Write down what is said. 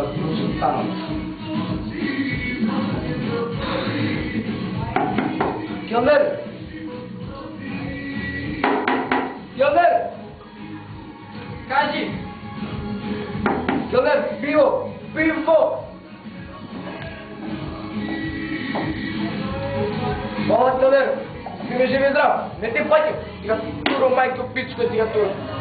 but push out. Gönder! Gönder! Kanji! пиво! Vivo! Vivo! Молодец, Гюнер! Гюнер, живи здрав! Не те пътя! Сега, туро, майко, пичка, сега туро!